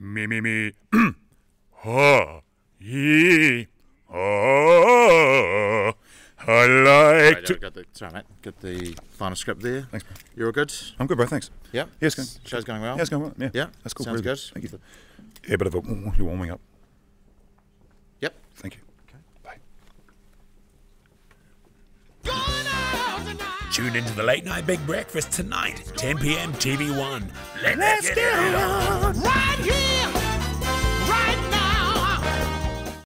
Me, me, me. ha, ye, ah. I like Right, to. got the, sorry, mate. Got the final script there. Thanks, bro. You're all good? I'm good, bro. Thanks. Yeah. Yes, going. Show's going well. Yeah, it's going well. Yeah, Yeah. that's cool. Sounds really good. Thank you. Yeah, bit of a you're warming up. Yep. Thank you. Bye. Tune into the Late Night Big Breakfast tonight, 10 p.m. TV1. Let's, get, it on.